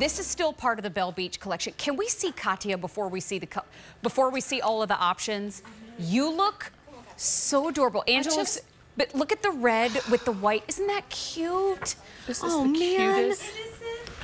this is still part of the Belle Beach collection. Can we see Katya before we see the before we see all of the options? You look so adorable. Angela just, looks, but look at the red with the white. Isn't that cute? This oh, is the man. cutest.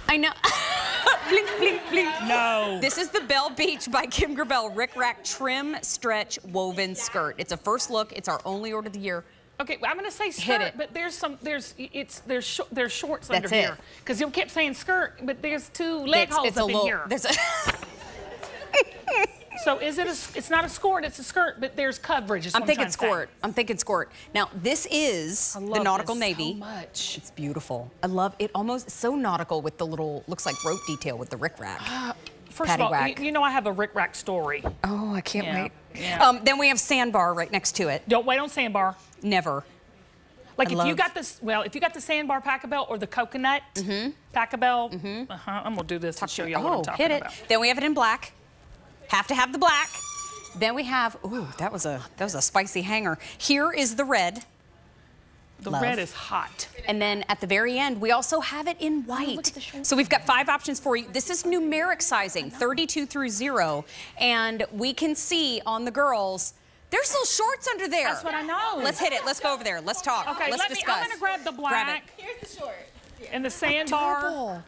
I know. blink, blink, blink. No. This is the Belle Beach by Kim Gravel Ric Rac Trim Stretch Woven Skort. It's a first look. It's our only order of the year. Okay, well, I'm going to say skirt, but there's some, there's, it's, there's, sh there's shorts That's under it. here. Because you kept saying skirt, but there's two leg it's, holes it's up in little, here. There's a so is it a, it's not a skirt, it's a skirt, but there's coverage. I'm thinking skirt. I'm thinking skirt. Now, this is the nautical navy. so much. It's beautiful. I love it. Almost so nautical with the little, looks like rope detail with the ric rac. Uh, first Patty of all, you, you, know I have a ric rac story. Oh, I can't yeah. wait. Yeah. Um, then we have sandbar right next to it. Don't wait on sandbar. Never. Like I if love... you got this, well, if you got the sandbar Pachelbel or the coconut mm -hmm. Pachelbel, mm -hmm. uh -huh, I'm gonna do this Talk to show you oh, what I'm oh, talking hit it. about. Then we have it in black. Have to have the black. Then we have, ooh, that was a that was a spicy hanger. Here is the red. The Love. red is hot. And then at the very end, we also have it in oh, white. Oh, so we've got five options for you. This is numeric sizing, 32 through zero. And we can see on the girls, there's little shorts under there. That's what I know. Let's hit it. Let's go over there. Let's talk. Okay, let's let discuss. Me, I'm gonna grab the black. Grab Here's the shorts. And the sandbar.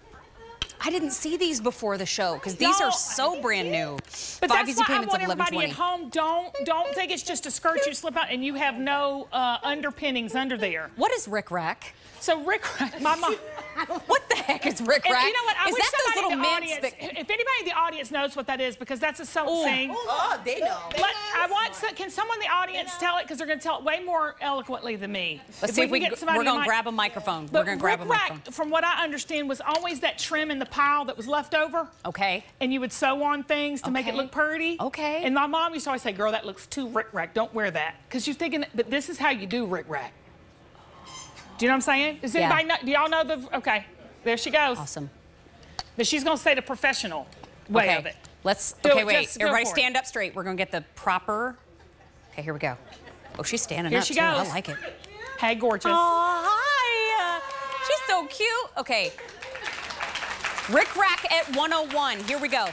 I didn't see these before the show because these are so brand new. But Five that's why I want everybody at home, don't don't think it's just a skirt you slip out and you have no uh, underpinnings under there. What is Ric Rac? So Ric Rac, my mom. what heck is Ric Rac? you know what? I is wish that those little audience, that... If anybody in the audience knows what that is, because that's a something. Oh, they know. Let, I want. Can someone in the audience tell it? Because they're going to tell it way more eloquently than me. Let's if see we if we get somebody. We're going to grab a microphone. But we're going to grab a microphone. Rack, from what I understand, was always that trim in the pile that was left over. Okay. And you would sew on things to okay. make it look pretty. Okay. And my mom used to always say, "Girl, that looks too Ric Rac. Don't wear that." Because you're thinking, but this is how you do Ric Rac. Do you know what I'm saying? Does anybody yeah. know? Do y'all know the? Okay, there she goes. Awesome. But she's gonna say the professional way okay. of it. Let's. Do okay, it. wait. Just Everybody stand it. up straight. We're gonna get the proper. Okay, here we go. Oh, she's standing here up she too. Goes. I like it. Hey, gorgeous. Oh, hi. She's so cute. Okay. Ric Rac at 101. Here we go.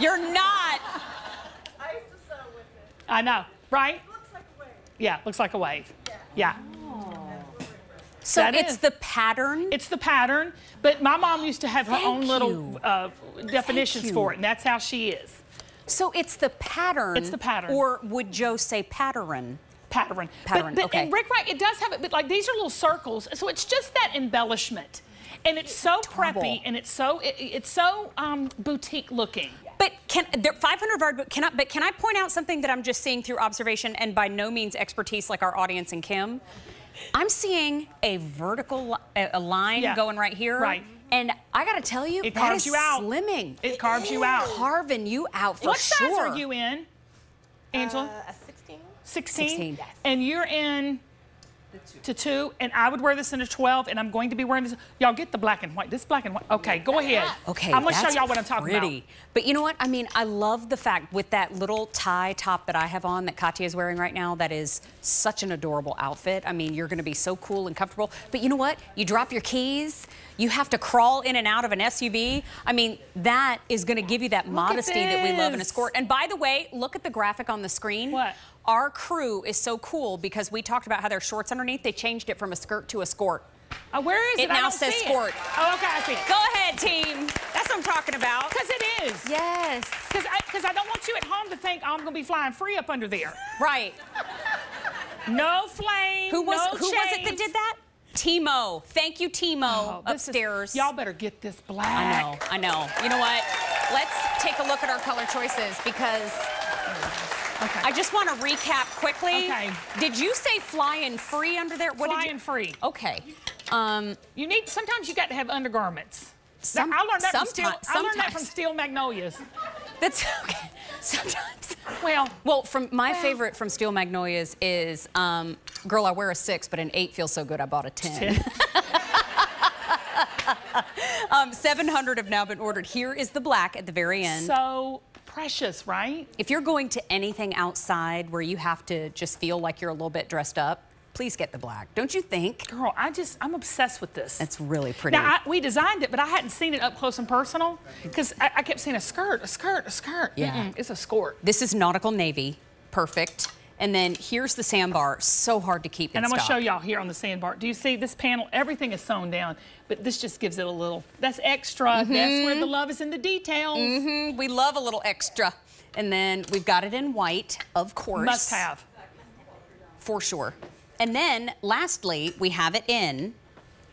You're not. I used to sew with it. I know, right? Yeah, looks like a wave. Yeah. So that it's is. the pattern? It's the pattern, but my mom used to have her Thank own little uh, definitions for it, and that's how she is. So it's the pattern? It's the pattern. Or would Joe say pattern? Pattern. Pattern, but, but, okay. And Ric Rac, it does have it, but like these are little circles, so it's just that embellishment. And it's so Adorable. preppy, and it's so it, it's so um, boutique looking. But can there 500 yard? Can I? But can I point out something that I'm just seeing through observation and by no means expertise like our audience and Kim? I'm seeing a vertical a line yeah. going right here. Right. And I got to tell you, it carves you out. slimming. It carves you out. Carving you out for what sure. What size are you in, Angela? Uh, a 16. 16? 16. Yes. And you're in to two, and I would wear this in a 12, and I'm going to be wearing this. Y'all get the black and white. This black and white. Okay, go ahead. Okay, I'm going to show y'all what I'm talking pretty. about. But you know what? I mean, I love the fact with that little tie top that I have on that Katya is wearing right now, that is such an adorable outfit. I mean, you're going to be so cool and comfortable. But you know what? You drop your keys, you have to crawl in and out of an SUV. I mean, that is going to give you that look modesty that we love in a skirt. And by the way, look at the graphic on the screen. What? Our crew is so cool because we talked about how their shorts underneath, they changed it from a skirt to a skort. Uh, where is it? It now says skort. Oh, okay, I see it. Go ahead, team. That's what I'm talking about. Because it is. Yes. Because I, I don't want you at home to think oh, I'm going to be flying free up under there. Right. no flame, Who was, no Who was it that did that? Timo. Thank you, Timo, oh, upstairs. Y'all better get this black. I know, I know. You know what? Let's take a look at our color choices because Okay. I just want to recap quickly. Okay. Did you say flying free under there? What flying free. Okay. Um, you need, sometimes you got to have undergarments. Some, I learned that, from steel, I learned that from Steel Magnolias. That's okay. Sometimes. Well, well, from my well. favorite from Steel Magnolias is, um, girl, I wear a six, but an eight feels so good, I bought a 10. 10. um, 700 have now been ordered. Here is the black at the very end. So precious, right? If you're going to anything outside where you have to just feel like you're a little bit dressed up, please get the black. Don't you think? Girl, I just, I'm obsessed with this. It's really pretty. Now, I, we designed it, but I hadn't seen it up close and personal because I, I kept seeing a skirt, a skirt, a skirt. Yeah. Mm-mm, it's a skirt. this is nautical navy, perfect. And then here's the sandbar, so hard to keep And I'm going to show y'all here on the sandbar. Do you see this panel? Everything is sewn down, but this just gives it a little, that's extra. That's where Mm-hmm. the love is in the details. Mm, We love a little extra. And then we've got it in white, of course. Must have. For sure. And then lastly, we have it in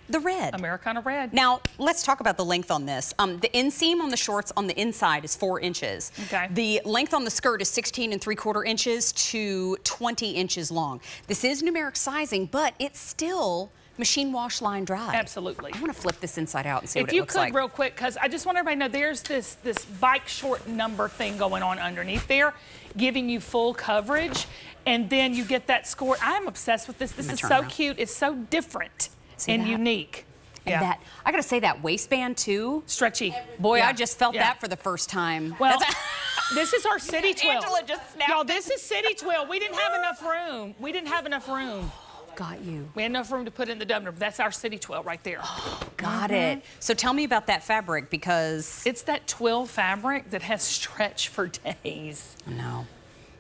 the red. Americana red. Now, let's talk about the length on this. Um, the inseam on the shorts on the inside is four inches. Okay. The length on the skirt is 16 and three quarter inches to 20 inches long. This is numeric sizing, but it's still machine wash line dry. Absolutely. I want to flip this inside out and see If what it looks could like. If you could real quick, because I just want everybody to know there's this this bike short number thing going on underneath there, giving you full coverage, and then you get that score. I'm obsessed with this. This is so around. cute. It's so different See and that? unique. and yeah. that, I got to say that waistband too. Stretchy. Boy, Yeah. I just felt Yeah. that for the first time. Well, That's- this is our city twill. Angela just snapped Y'all, this is city twill. We didn't have enough room. We didn't have enough room. got you. We had enough room to put in the but that's our city twill right there. Oh, Got Mm-hmm. it. So tell me about that fabric because It's that twill fabric that has stretch for days. no,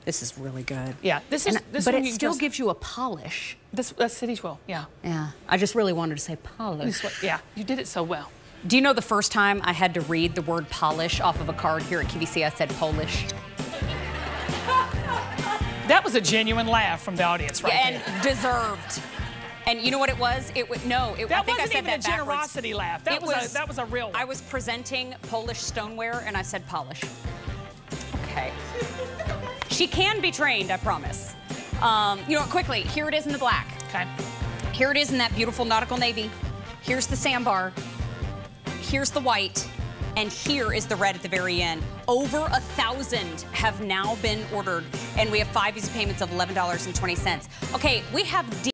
this is really good. Yeah, this is And- this but it you still just- gives you a polish. This that's city twill. Yeah. Yeah, I just really wanted to say polish. This yeah, you did it so well. Do you know the first time I had to read the word polish off of a card here at QVC, I said Polish? That was a genuine laugh from the audience right and there. deserved. And you know what it was? It was no. It, I That think wasn't said even that a backwards. generosity laugh. That It was, a that was a real one. I was presenting Polish stoneware, and I said polish. Okay. She can be trained, I promise. Um, you know what? Quickly, here it is in the black. okay. Here it is in that beautiful nautical navy. Here's the sandbar. Here's the white. And here is the red at the very end. Over a thousand have now been ordered, and we have five easy payments of $11.20. Okay, we have.